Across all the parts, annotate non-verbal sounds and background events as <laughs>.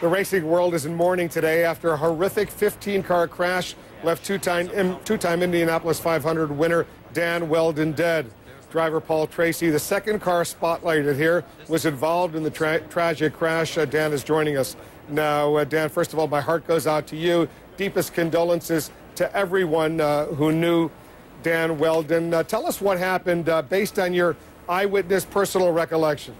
The racing world is in mourning today after a horrific 15-car crash left two-time two-time Indianapolis 500 winner Dan Wheldon dead. Driver Paul Tracy, the second car spotlighted here, was involved in the tra tragic crash. Uh, Dan is joining us now. Uh, Dan, first of all, my heart goes out to you. Deepest condolences to everyone uh, who knew Dan Wheldon. Uh, tell us what happened uh, based on your eyewitness personal recollection.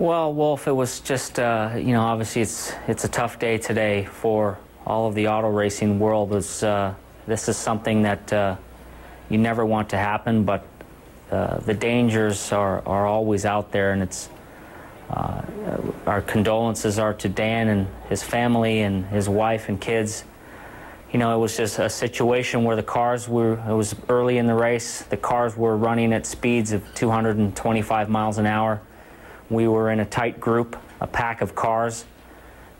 Well, Wolf, it was just, uh, you know, obviously it's, it's a tough day today for all of the auto racing world. It's, uh, this is something that uh, you never want to happen, but uh, the dangers are, are always out there, and it's, uh, our condolences are to Dan and his family and his wife and kids. You know, it was just a situation where the cars were, it was early in the race, the cars were running at speeds of 225 miles an hour. We were in a tight group, a pack of cars,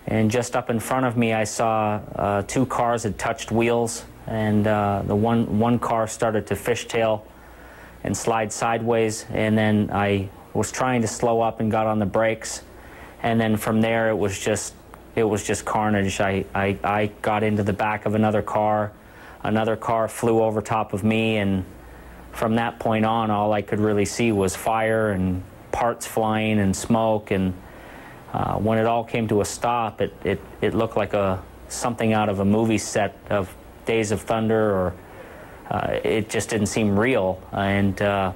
and just up in front of me I saw uh, two cars had touched wheels, and uh, the one, one car started to fishtail and slide sideways, and then I was trying to slow up and got on the brakes, and then from there it was just it was just carnage. I, I, I got into the back of another car, another car flew over top of me, and from that point on all I could really see was fire and parts flying and smoke and uh, when it all came to a stop it, it, it looked like a something out of a movie set of Days of Thunder or uh, it just didn't seem real. And uh,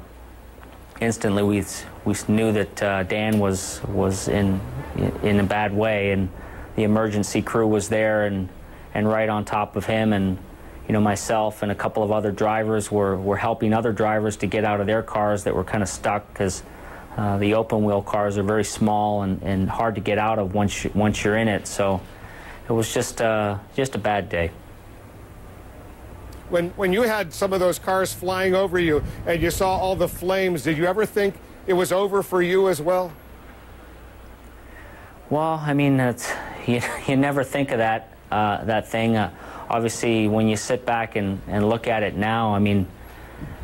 instantly we, we knew that uh, Dan was, was in, in a bad way and the emergency crew was there and, and right on top of him. And you know, myself and a couple of other drivers were, were helping other drivers to get out of their cars that were kind of stuck because uh, the open wheel cars are very small and, and hard to get out of once, you, once you're in it. So it was just, uh, just a bad day. When, when you had some of those cars flying over you and you saw all the flames, did you ever think it was over for you as well? Well, I mean, it's, <laughs> you, you never think of that, uh, that thing. Uh, obviously, when you sit back and, and look at it now, I mean,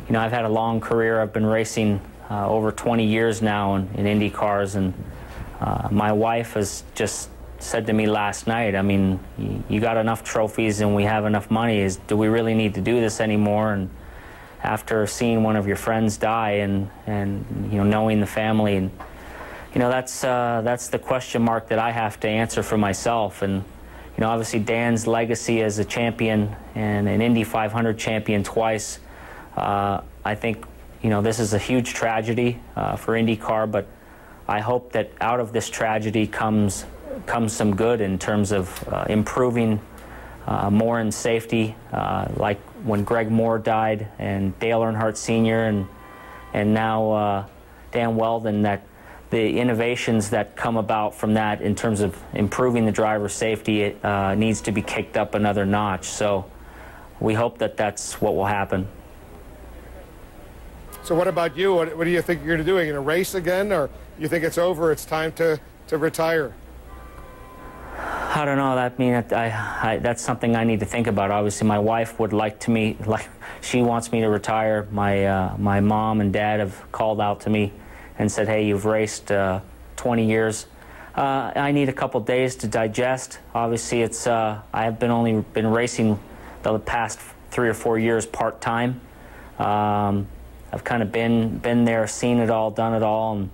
you know, I've had a long career. I've been racing uh, over 20 years now in, in Indy cars, and uh, my wife has just said to me last night, I mean, you, you, got enough trophies and we have enough money. Is do we really need to do this anymore? And after seeing one of your friends die and and you know knowing the family and you know that's uh, that's the question mark that I have to answer for myself. And you know obviously Dan's legacy as a champion and an Indy 500 champion twice. Uh, I think you know, this is a huge tragedy uh, for IndyCar, but I hope that out of this tragedy comes comes some good in terms of uh, improving uh, more in safety, uh, like when Greg Moore died and Dale Earnhardt Sr. and and now uh, Dan Wheldon. That the innovations that come about from that in terms of improving the driver safety uh, needs to be kicked up another notch. So we hope that that's what will happen. So what about you? What, what do you think you're going to do? Are you going to race again, or you think it's over? It's time to, to retire? I don't know. That mean I, I, that's something I need to think about. Obviously, my wife would like to me <laughs> like she wants me to retire. My uh, my mom and dad have called out to me and said, "Hey, you've raced uh, 20 years. Uh, I need a couple days to digest." Obviously, it's uh, I have been only been racing the past three or four years part time. Um, I've kind of been been there, seen it all, done it all, and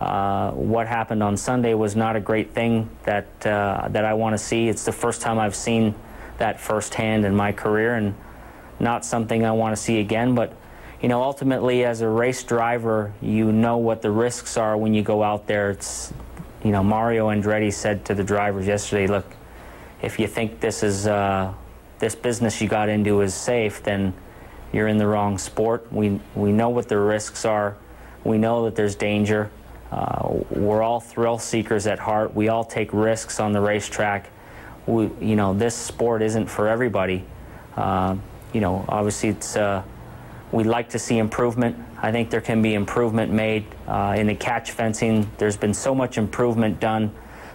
uh, what happened on Sunday was not a great thing that uh, that I want to see. It's the first time I've seen that firsthand in my career, and not something I want to see again. But you know, ultimately, as a race driver, you know what the risks are when you go out there. It's you know, Mario Andretti said to the drivers yesterday, "Look, if you think this is uh, this business you got into is safe, then." You're in the wrong sport. We, we know what the risks are. We know that there's danger. Uh, we're all thrill seekers at heart. We all take risks on the racetrack. We, you know, this sport isn't for everybody. Uh, you know, obviously it's, uh, we'd like to see improvement. I think there can be improvement made uh, in the catch fencing. There's been so much improvement done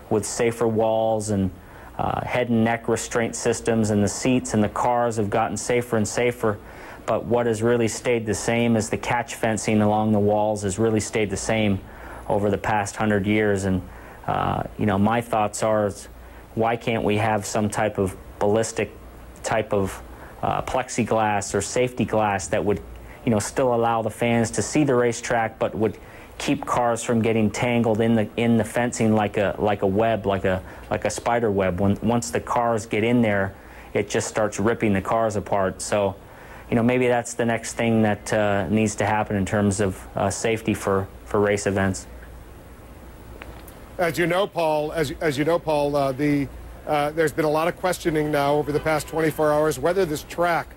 with safer walls and uh, head and neck restraint systems and the seats and the cars have gotten safer and safer but what has really stayed the same is the catch fencing along the walls has really stayed the same over the past hundred years. And uh, you know, my thoughts are, why can't we have some type of ballistic type of uh, plexiglass or safety glass that would, you know, still allow the fans to see the racetrack, but would keep cars from getting tangled in the in the fencing like a like a web, like a like a spider web. When once the cars get in there, it just starts ripping the cars apart. So, you know, maybe that's the next thing that uh, needs to happen in terms of uh, safety for for race events. As you know, Paul, as, as you know, Paul, uh, the, uh, there's been a lot of questioning now over the past 24 hours whether this track,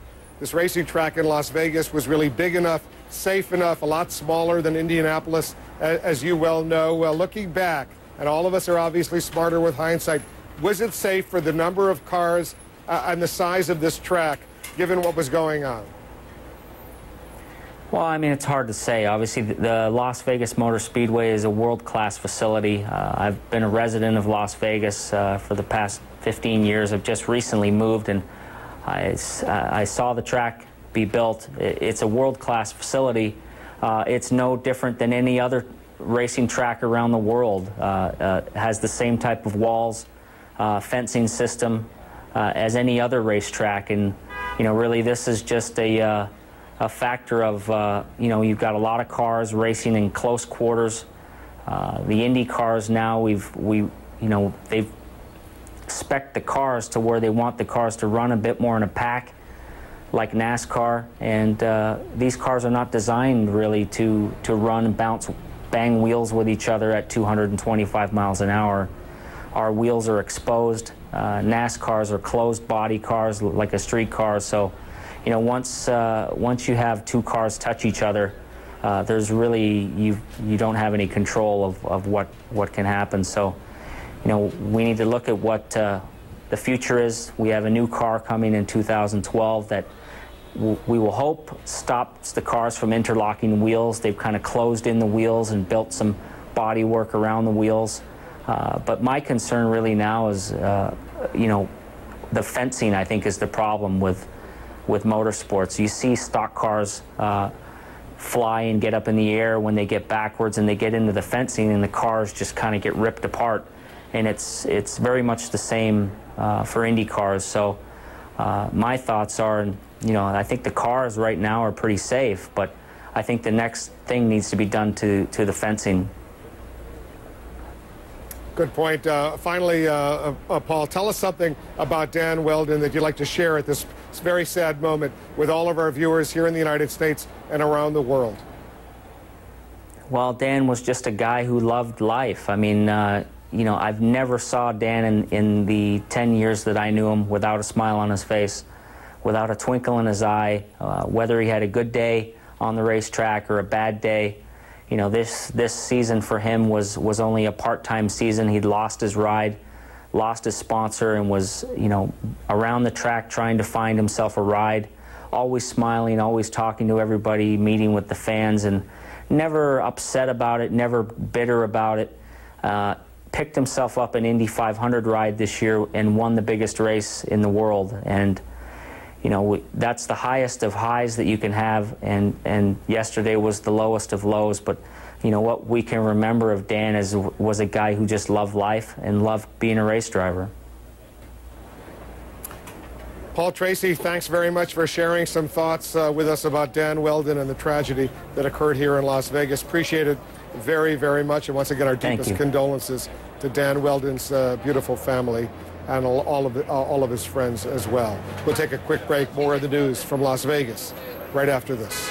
this racing track in Las Vegas, was really big enough, safe enough, a lot smaller than Indianapolis, as, as you well know. Well, looking back, and all of us are obviously smarter with hindsight, was it safe for the number of cars uh, and the size of this track, given what was going on? Well, I mean, it's hard to say. Obviously, the Las Vegas Motor Speedway is a world-class facility. Uh, I've been a resident of Las Vegas uh, for the past 15 years. I've just recently moved, and I, I saw the track be built. It's a world-class facility. Uh, it's no different than any other racing track around the world. Uh, uh, has the same type of walls, uh, fencing system as any other racetrack, and you know, really, this is just a a factor of, uh, you know, you've got a lot of cars racing in close quarters. Uh, the Indy cars now, we've, we, you know, they've spec the cars to where they want the cars to run a bit more in a pack, like NASCAR. And uh, these cars are not designed really to, to run, bounce, bang wheels with each other at 225 miles an hour. Our wheels are exposed. Uh, NASCARs are closed body cars like a street car. So you know, once uh, once you have two cars touch each other, uh, there's really you you don't have any control of, of what what can happen. So, you know, we need to look at what uh, the future is. We have a new car coming in 2012 that we will hope stops the cars from interlocking wheels. They've kind of closed in the wheels and built some body work around the wheels. Uh, but my concern really now is, uh, you know, the fencing. I think is the problem with with motorsports. You see stock cars uh, fly and get up in the air when they get backwards and they get into the fencing and the cars just kind of get ripped apart. And it's, it's very much the same uh, for Indy cars. So uh, my thoughts are, you know, I think the cars right now are pretty safe, but I think the next thing needs to be done to, to the fencing. Good point. Uh, finally, uh, uh, uh, Paul, tell us something about Dan Wheldon that you'd like to share at this very sad moment with all of our viewers here in the United States and around the world. Well, Dan was just a guy who loved life. I mean, uh, you know, I've never saw Dan in, in the 10 years that I knew him without a smile on his face, without a twinkle in his eye, uh, whether he had a good day on the racetrack or a bad day you know, this, this season for him was, was only a part-time season. He'd lost his ride, lost his sponsor, and was, you know, around the track trying to find himself a ride, always smiling, always talking to everybody, meeting with the fans, and never upset about it, never bitter about it. Uh, picked himself up an Indy 500 ride this year and won the biggest race in the world. And you know, that's the highest of highs that you can have, and, and yesterday was the lowest of lows. But, you know, what we can remember of Dan is, was a guy who just loved life and loved being a race driver. Paul Tracy, thanks very much for sharing some thoughts uh, with us about Dan Wheldon and the tragedy that occurred here in Las Vegas. Appreciate it very, very much. And once again, our deepest condolences to Dan Wheldon's uh, beautiful family and all of, the, uh, all of his friends as well. We'll take a quick break. More of the news from Las Vegas right after this.